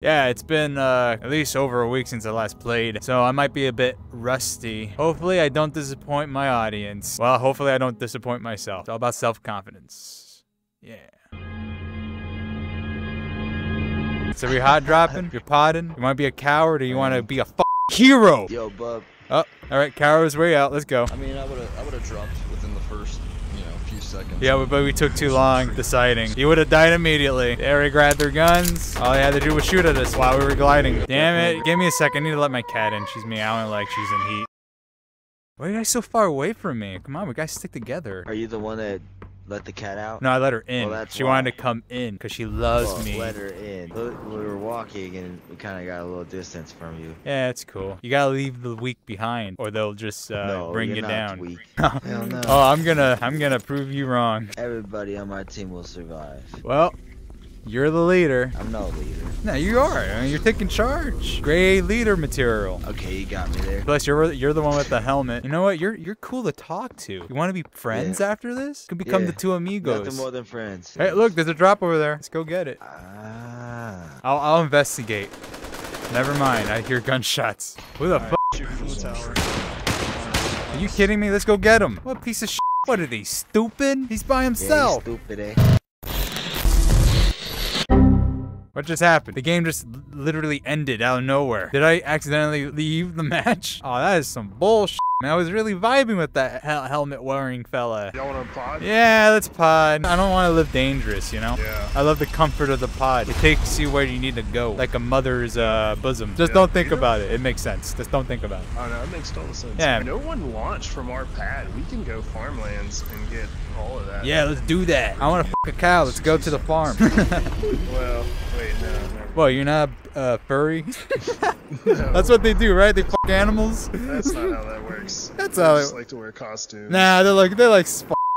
Yeah, it's been uh, at least over a week since I last played, so I might be a bit rusty. Hopefully, I don't disappoint my audience. Well, hopefully, I don't disappoint myself. It's all about self confidence. Yeah. So, we hot dropping? You're potting? You want to be a coward or you want to be a f- hero? Yo, bub. Oh, all right, coward's way out. Let's go. I mean, I would have, I would have dropped within the first, few seconds. Yeah, but we took too long deciding. He would have died immediately. They already grabbed their guns. All they had to do was shoot at us while we were gliding. Damn it. Give me a second. I need to let my cat in. She's meowing like she's in heat. Why are you guys so far away from me? Come on, we guys stick together. Are you the one that let the cat out? No, I let her in. Well, she why. wanted to come in because she loves Well, me. Let her in. We were walking and we kind of got a little distance from you. Yeah, it's cool. You gotta leave the weak behind, or they'll just uh, no, bring you're you not down. Weak. oh. I'm gonna, I'm gonna prove you wrong. Everybody on my team will survive. Well, you're the leader. I'm no leader. No, you are. I mean, you're taking charge. Great leader material. Okay, you got me there. Plus, you're you're the one with the helmet. You know what? You're you're cool to talk to. You want to be friends after this? You can become Yeah. the two amigos. Nothing more than friends. Hey, look, there's a drop over there. Let's go get it. Ah. I'll I'll investigate. Never mind. I hear gunshots. Who the fuck? Are you kidding me? Let's go get him. What piece of shit? What are they stupid? He's by Yeah, you himself. stupid, eh? What just happened? The game just literally ended out of nowhere. Did I accidentally leave the match? Oh, that is some bullshit. Man, I was really vibing with that hel- helmet wearing fella. Y'all want to pod? Yeah, let's pod. I don't want to live dangerous, you know? Yeah. I love the comfort of the pod. It takes you where you need to go, like a mother's uh, bosom. Just Yeah. don't think know- about it. It makes sense. Just don't think about it. Oh no, that makes total sense. Yeah. No one launched from our pad. We can go farmlands and get all of that. Yeah, let's do that. I want to fuck a cow. Let's go to the farm. Well, wait. Well, you're not uh, furry. No, That's what they do, right? They fuck animals. that's not how that works. That's They how just it- like to wear costumes. Nah, they're like they're like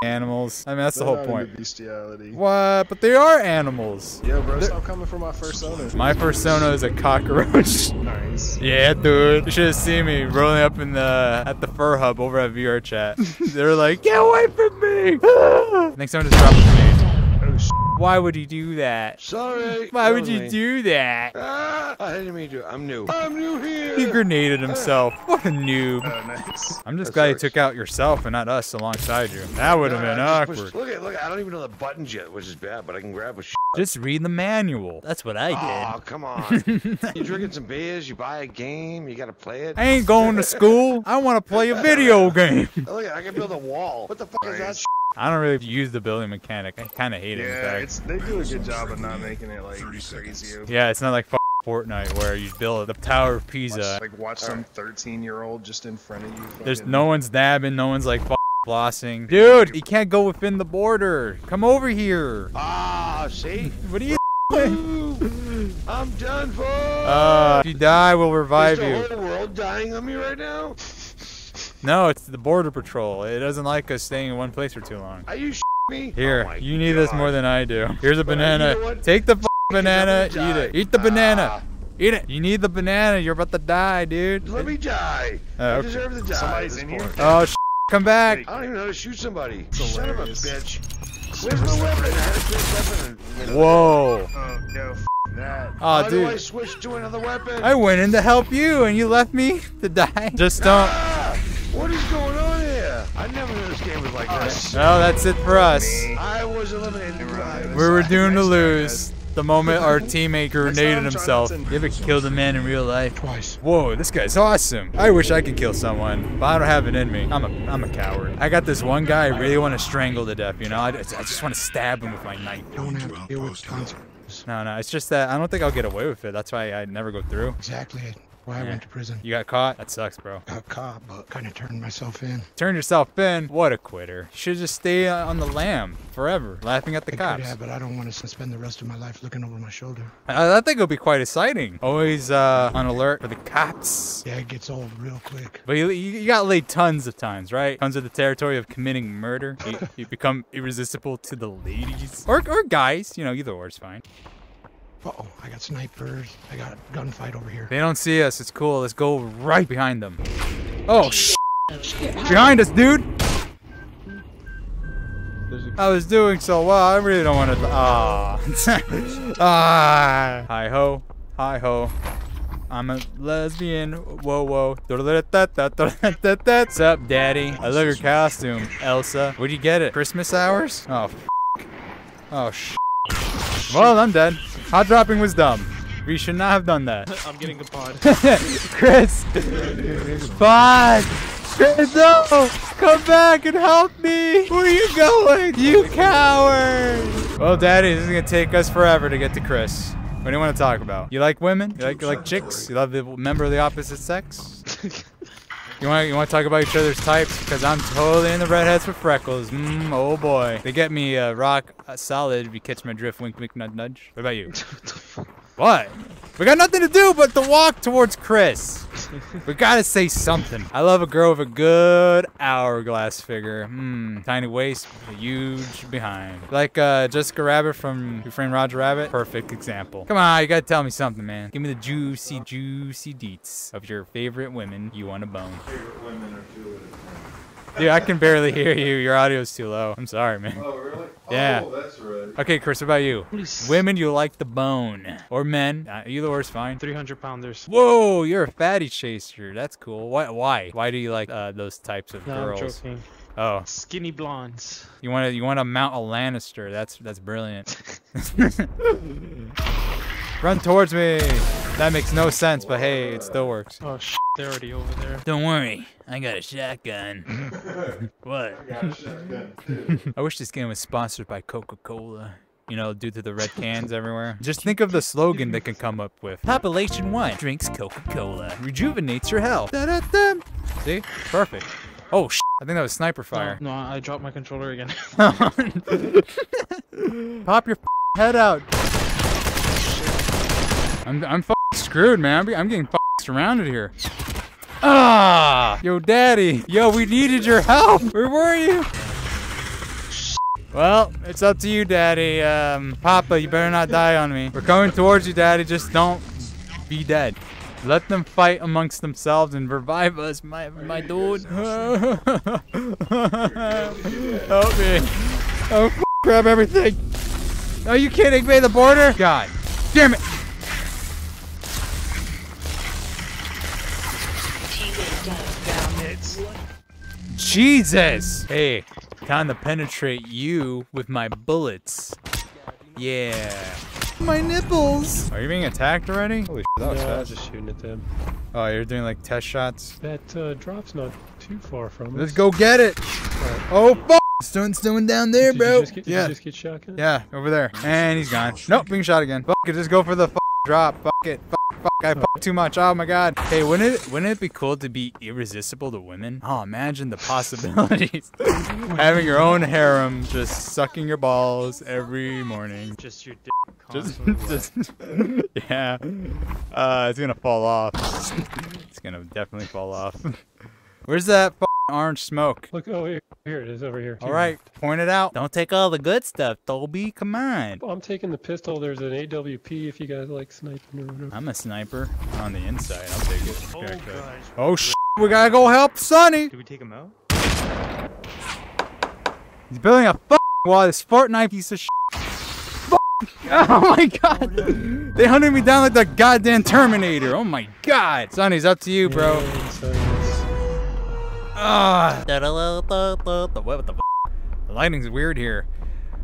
animals. I mean, that's the They're whole not into point. Bestiality. What? But they are animals. Yo, bro, They're- stop coming for my first owner. My persona is a cockroach. Nice. Yeah, dude. You should have seen me rolling up in the at the fur hub over at VRChat. they were like, "Get away from me!" I think someone just dropped sh. Why would you do that? Sorry. Why would you me. do that? Ah, I didn't mean to. I'm new. I'm new here. He grenaded himself. What a noob. Oh, nice. I'm just That glad you sucks. took out yourself and not us alongside you. That would have No, been I just pushed- awkward. Look at look. I don't even know the buttons yet, which is bad. But I can grab a. Sh- Just read the manual. That's what I did. oh come on. you drinking some beers? You buy a game? You gotta play it. I ain't going to school. I want to play a video game. Look, I can build a wall. What the fuck is that? Nice. Sh- I don't really use the building mechanic. I kind of hate it. in Yeah, fact. it's they do a good job of not making it like crazy. Yeah, it's not like f- Fortnite where you build the Tower of Pisa. Like watch some 13 year old just in front of you. There's no one's dabbing, no one's like f- flossing. Dude, you can't go within the border. Come over here. Ah, see. What are you Ooh, I'm done for. Uh, if you die, we'll revive is you. the whole world dying on me right now? No, it's the border patrol. It doesn't like us staying in one place for too long. Are you sh- me? Here, Oh you need this more than I do. Here's a But, uh, you know banana. Take the banana, eat it. Eat the banana. Ah, Eat it. You need the banana. You're about to die, dude. let me die. Oh, I deserve to die. Somebody's in here? Oh, sh- come back. I don't even know how to shoot somebody. It's Son of a bitch. Where's my weapon? I had a great weapon. Whoa. Oh, no. f- that. How Oh, do I dude. switch to another weapon? I went in to help you and you left me to die. Just don't. What is going on here? I never knew this game was like this. No, that's it for us. I was eliminated. We were doomed to lose. The moment our teammate grenaded I'm himself. You ever killed a man in real life? Twice. Whoa, this guy's awesome. I wish I could kill someone, but I don't have it in me. I'm a, I'm a coward. I got this one guy I really want to strangle to death, you know? I just, I just want to stab him with my knife. don't have to deal with consequences. No, no, it's just that I don't think I'll get away with it. That's why I never go through. Exactly why I went to prison. You got caught? That sucks, bro. Got caught, but kind of turned myself in. Turned yourself in. What a quitter. You should just stay on the lam forever, laughing at the I cops. could have, but I don't want to spend the rest of my life looking over my shoulder. I, I think it'll be quite exciting. Always uh, on alert for the cops. Yeah, it gets old real quick. But you, you you got laid tons of times, right? Comes with the territory of committing murder. You, you become irresistible to the ladies. Or, or guys, you know, either or is fine. Uh-oh, I got snipers. I got gunfight over here. They don't see us, it's cool. Let's go right behind them. Oh, sh! Behind us, dude! I was doing so well, I really don't want to. Ah. ah. Hi ho. Hi ho. I'm a lesbian. Whoa, whoa. What's up, daddy? I love your costume, Elsa. Where'd you get it? Christmas hours? Oh, f- Oh, sh. Well, I'm dead. Hot dropping was dumb. We should not have done that. I'm getting a pod. Chris! Bud! Chris, no! Come back and help me! Where are you going? You coward! Well, Daddy, this is gonna take us forever to get to Chris. What do you want to talk about? You like women? You like you like chicks? You love the member of the opposite sex? You want you want to talk about each other's types? Because I'm totally in the redheads with freckles. Mmm, oh boy. They get me uh, rock uh, solid if you catch my drift. Wink, wink, nudge, nudge. What about you? What? We got nothing to do but to walk towards Chris. we gotta say something. I love a girl with a good hourglass figure. Hmm, tiny waist, a huge behind. Like uh, Jessica Rabbit from Your Friend Roger Rabbit. Perfect example. Come on, you gotta tell me something, man. Give me the juicy, juicy deets of your favorite women you want to bone. Dude, I can barely hear you. Your audio's too low. I'm sorry, man. Oh, really? Yeah. Oh, that's right. Okay, Chris, what about you? Women you like the bone. Or men. Uh, either or is fine. 300 pounders. Whoa, you're a fatty chaser. That's cool. Why? Why? Why do you like uh, those types of No, I'm girls? joking. Oh, Skinny blondes. you want to you want to mount a Lannister? That's that's brilliant. Run towards me. That makes no sense, but hey, it still works. Oh, sh they're already over there. Don't worry, I got a shotgun. what? I wish this game was sponsored by Coca-Cola. You know, due to the red cans everywhere. Just think of the slogan they can come up with. Population 1 drinks Coca-Cola. Rejuvenates your health. Da-da-da. See? Perfect. Oh, sh I think that was sniper fire. No, I dropped my controller again. Oh, Pop your head out. I'm, I'm screwed, man. I'm, getting surrounded here. Ah! Yo, daddy. Yo, we needed your help. Where were you? Well, it's up to you, daddy. Um, Papa, you better not die on me. We're coming towards you, daddy. Just don't be dead. Let them fight amongst themselves and revive us, my my dude. Help me. Oh, grab everything. Are you kidding me? The border? God damn it. Jesus! Hey, time to penetrate you with my bullets. Yeah. My nipples! Are you being attacked already? Holy shit, that was No, I was just shooting at them. Oh, you're doing like test shots? That uh, drop's not too far from Let's us. go get it! Oh, fuck! Stun's doing down there, Did bro. You just get, did yeah. you just get shotgun? Yeah, over there. And he's gone. Nope, being shot again. Fuck it, just go for the fuck drop. Fuck it. Fuck, fuck, I fuck too much. Oh my god. Hey, wouldn't it wouldn't it be cool to be irresistible to women? Oh, imagine the possibilities. Having your own harem, just sucking your balls every morning. Just your dick Just, constantly just yeah. Uh, it's gonna fall off. It's gonna definitely fall off. Where's that fucking orange smoke? Look, oh, here, here it is over here. All right, point it out. Don't take all the good stuff, Dolby. Come on. Well, I'm taking the pistol. There's an AWP if you guys like sniping or whatever. I'm a sniper on the inside. I'll take it. Oh, Okay. gosh. Oh sh! We gotta go help Sonny. Did we take him out? He's building a fuck wall. This Fortnite piece of sh. Oh my god! They hunted me down like the goddamn Terminator. Oh my god! Sonny's up to you, bro. And so it's- Ah. What the f? The lighting's weird here.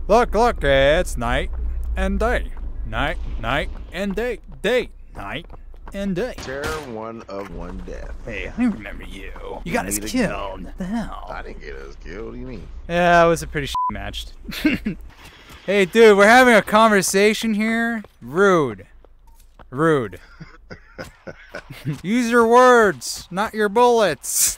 Look, look, it's night and day. Night, night and day. Day, night and day. Terror one of one death. Hey, I remember you. You got us killed. again. The hell? I didn't get us killed. What do you mean? Yeah, it was a pretty match. hey, dude, we're having a conversation here. Rude. Rude. Use your words, not your bullets.